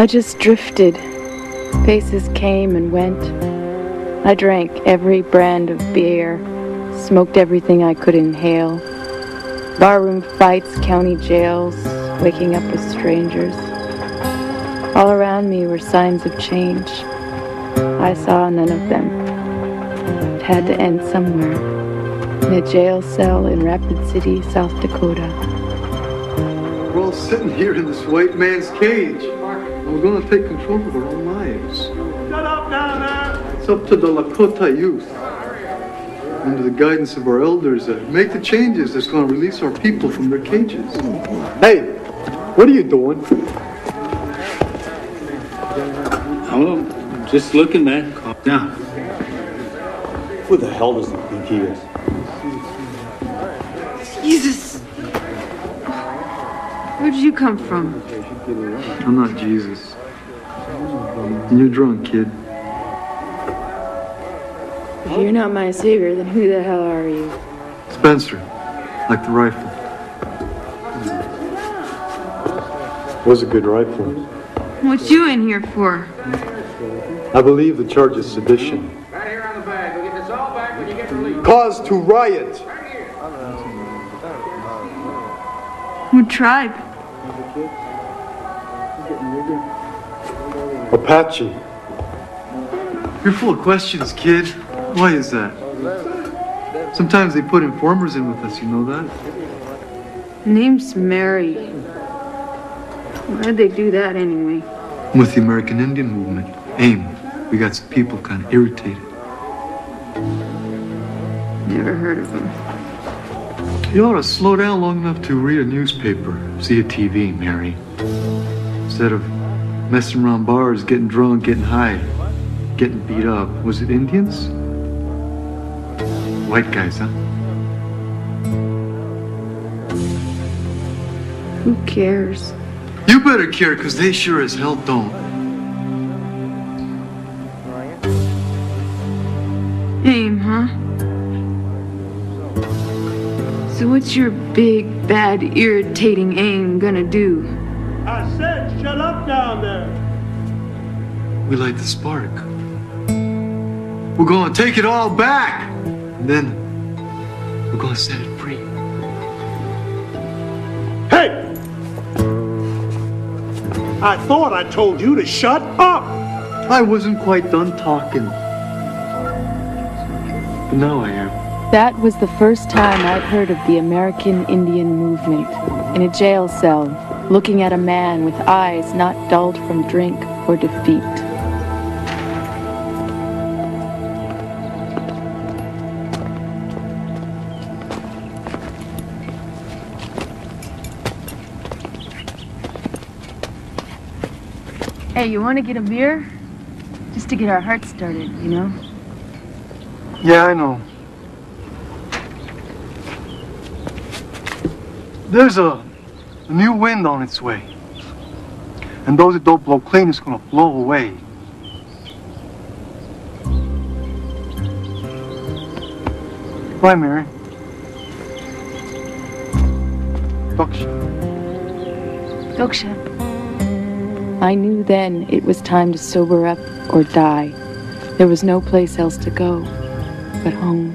I just drifted. Faces came and went. I drank every brand of beer, smoked everything I could inhale. Barroom fights, county jails, waking up with strangers. All around me were signs of change. I saw none of them. It had to end somewhere. In a jail cell in Rapid City, South Dakota. We're all sitting here in this white man's cage. We're going to take control of our own lives. Shut up down there! It's up to the Lakota youth, under the guidance of our elders, to make the changes that's going to release our people from their cages. Hey, what are you doing? Oh, just looking, man. Now, Who the hell does he think he is? Jesus! Where'd you come from? I'm not Jesus. You're drunk, kid. If you're not my savior, then who the hell are you? Spencer, like the rifle. Was a good rifle. What you in here for? I believe the charge is sedition. Right here on the bag. We'll get this all back when you get released. Cause to riot. What tribe? Apache. You're full of questions, kid. Why is that? Sometimes they put informers in with us, you know that? Name's Mary. Why'd they do that anyway? With the American Indian movement, AIM, we got some people kind of irritated. Never heard of them. You ought to slow down long enough to read a newspaper, see a TV, Mary. Instead of messing around bars, getting drunk, getting high, getting beat up. Was it Indians? White guys, huh? Who cares? You better care, because they sure as hell don't. Aim, huh? So what's your big, bad, irritating aim gonna do? I said shut up down there! We light the spark. We're gonna take it all back! And then we're gonna set it free. Hey! I thought I told you to shut up! I wasn't quite done talking. But now I am. That was the first time I'd heard of the American Indian movement. In a jail cell, looking at a man with eyes not dulled from drink or defeat. Hey, you want to get a beer? Just to get our hearts started, you know? Yeah, I know. There's a, a new wind on its way. And those that don't blow clean is gonna blow away. Bye, Mary. Doksha. Doksha. I knew then it was time to sober up or die. There was no place else to go but home.